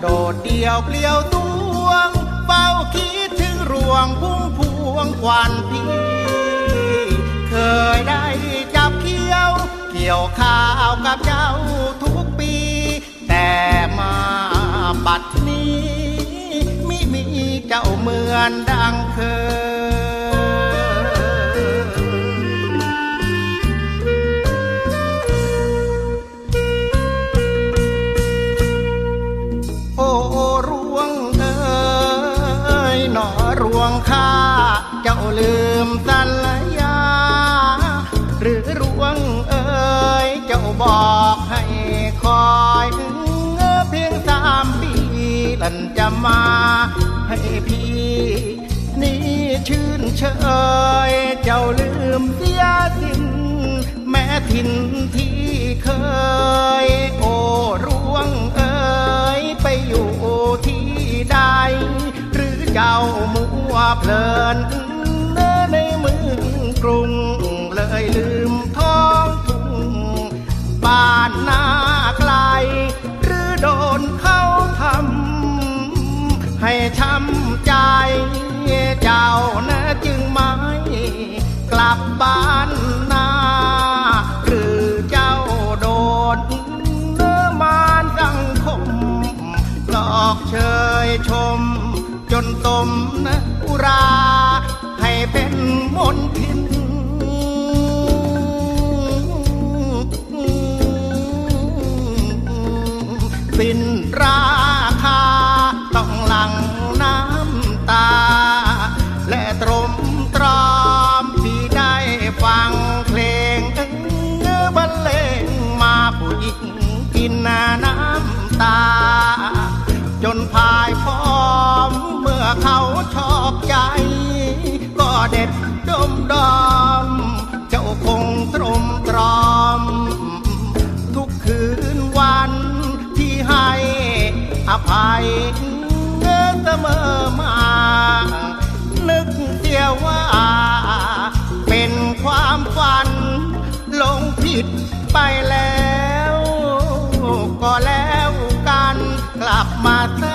โดดเดียวเปลี่ยวตวงเฝ้าคิดถึงรวงพุ่งพวงควันพี่เคยได้จับเขี้ยว เกี่ยวข้าวกับเจ้าทุกปี แต่มาบัดนี้ ไม่มีเจ้าเหมือนดังเคย เจ้าลืมสัญญา หรือรวงเอ้ยเจ้าบอกให้คอยเพียงสามปีลันจะมาให้พี่นี่ชื่นเชยเจ้าลืมเสียสิ้นแม้ถิ่นที่เคย โอร่วงเอ๋ยไปอยู่ที่ใดหรือเจ้ามัวเพลิน ช้ำใจ เจ้านะจึงไม่กลับบ้านนาหรือเจ้าโดนเนื้อมานสังคม หลอกเชยชม จนตมนะอุรา ให้เป็นมนทินสิ้น เด็ดดมดอม เจ้าคงตรมตรอม ทุกคืนวันที่ให้อภัยเสมอมา นึกเสียว่า เป็นความฝัน ลงผิดไปแล้ว ก็แล้วกันกลับมาเ